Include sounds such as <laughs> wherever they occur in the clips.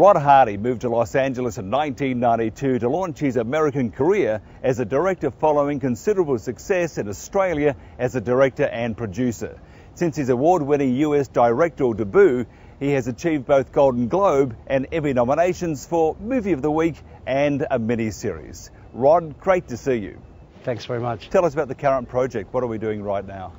Rod Hardy moved to Los Angeles in 1992 to launch his American career as a director following considerable success in Australia as a director and producer. Since his award-winning US directorial debut, he has achieved both Golden Globe and Emmy nominations for Movie of the Week and a mini-series. Rod, great to see you. Thanks very much. Tell us about the current project. What are we doing right now?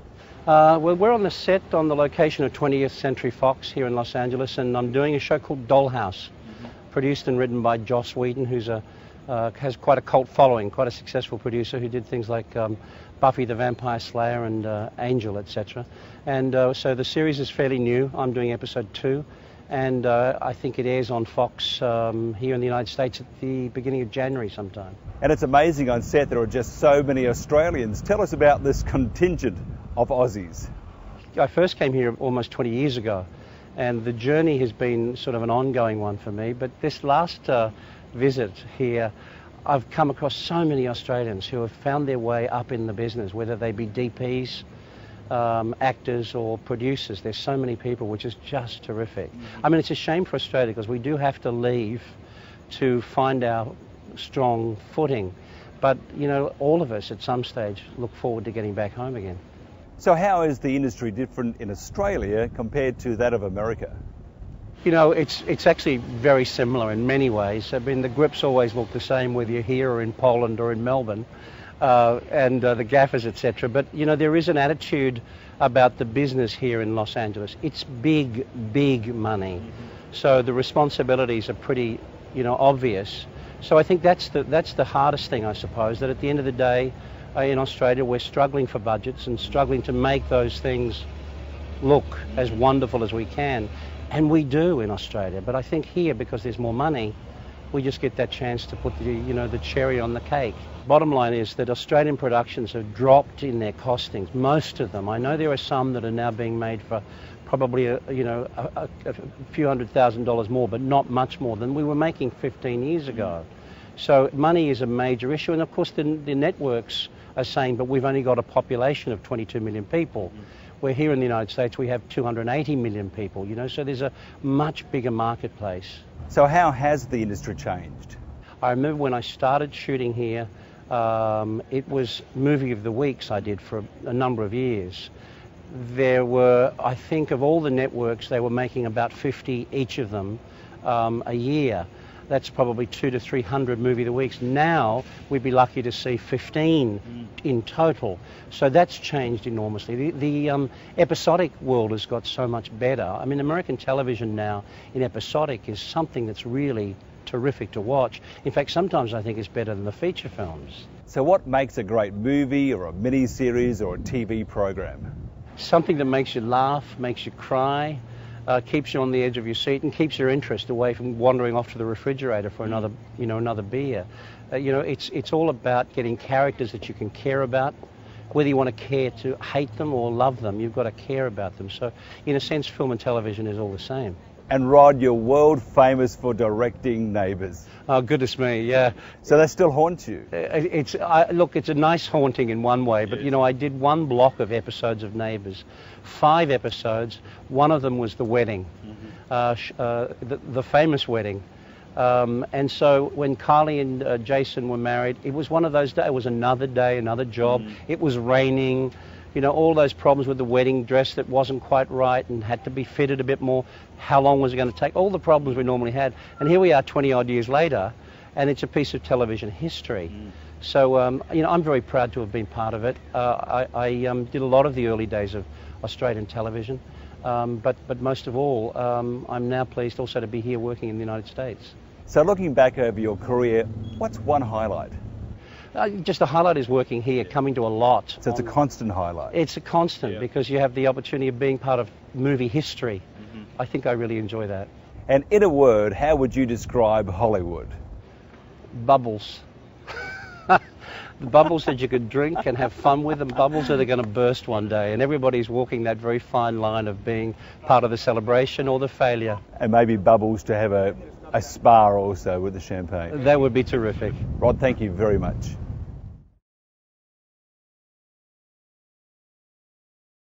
Uh, well, we're on the set on the location of 20th Century Fox here in Los Angeles, and I'm doing a show called Dollhouse, mm-hmm. produced and written by Joss Whedon, who's a uh, has quite a cult following, quite a successful producer who did things like um, Buffy the Vampire Slayer and uh, Angel, etc. And uh, so the series is fairly new. I'm doing episode two, and uh, I think it airs on Fox um, here in the United States at the beginning of January sometime. And it's amazing on set there are just so many Australians. Tell us about this contingent of Aussies? I first came here almost 20 years ago, and the journey has been sort of an ongoing one for me. But this last uh, visit here, I've come across so many Australians who have found their way up in the business, whether they be DPs, um, actors, or producers. There's so many people, which is just terrific. I mean, it's a shame for Australia because we do have to leave to find our strong footing. But, you know, all of us at some stage look forward to getting back home again. So, how is the industry different in Australia compared to that of America? You know, it's it's actually very similar in many ways. I mean, the grips always look the same whether you're here or in Poland or in Melbourne, uh, and uh, the gaffers, etc. But you know, there is an attitude about the business here in Los Angeles. It's big, big money, so the responsibilities are pretty, you know, obvious. So I think that's the that's the hardest thing, I suppose. That at the end of the day, Uh, in Australia, we're struggling for budgets and struggling to make those things look as wonderful as we can. And we do in Australia. But I think here, because there's more money, we just get that chance to put the, you know, the cherry on the cake. Bottom line is that Australian productions have dropped in their costings, most of them. I know there are some that are now being made for probably a, you know a, a, a few hundred thousand dollars more, but not much more than we were making 15 years ago. So money is a major issue, and of course the, the networks are saying, but we've only got a population of 22 million people. Mm. Where here in the United States we have 280 million people, you know, so there's a much bigger marketplace. So how has the industry changed? I remember when I started shooting here, um, it was movie of the weeks I did for a, a number of years. There were, I think, of all the networks, they were making about 50 each of them um, a year that's probably two to 300 movie the weeks. Now we'd be lucky to see 15 mm. in total. So that's changed enormously. The, the um, episodic world has got so much better. I mean, American television now in episodic is something that's really terrific to watch. In fact, sometimes I think it's better than the feature films. So what makes a great movie or a mini series or a TV program? Something that makes you laugh, makes you cry, uh, keeps you on the edge of your seat and keeps your interest away from wandering off to the refrigerator for another, you know, another beer. Uh, you know, it's it's all about getting characters that you can care about. Whether you want to care to hate them or love them, you've got to care about them. So, in a sense, film and television is all the same. And Rod, you're world famous for directing Neighbours. Oh goodness me, yeah. So they still haunt you. Uh, it's I, look, it's a nice haunting in one way, but yes. you know, I did one block of episodes of Neighbours, five episodes. One of them was the wedding, mm-hmm. uh, uh, the, the, famous wedding. Um, and so when Kylie and uh, Jason were married, it was one of those days. It was another day, another job. Mm-hmm. It was raining you know, all those problems with the wedding dress that wasn't quite right and had to be fitted a bit more. How long was it going to take? All the problems we normally had. And here we are 20 odd years later, and it's a piece of television history. Mm. So, um, you know, I'm very proud to have been part of it. Uh, I, I um, did a lot of the early days of Australian television, um, but, but most of all, um, I'm now pleased also to be here working in the United States. So, looking back over your career, what's one highlight? Uh, just the highlight is working here, coming to a lot. So it's a constant highlight. It's a constant yeah. because you have the opportunity of being part of movie history. Mm-hmm. I think I really enjoy that. And in a word, how would you describe Hollywood? Bubbles. <laughs> the bubbles that you could drink and have fun with, and bubbles that are going to burst one day. And everybody's walking that very fine line of being part of the celebration or the failure. And maybe bubbles to have a, a spa also with the champagne. That would be terrific. Rod, thank you very much.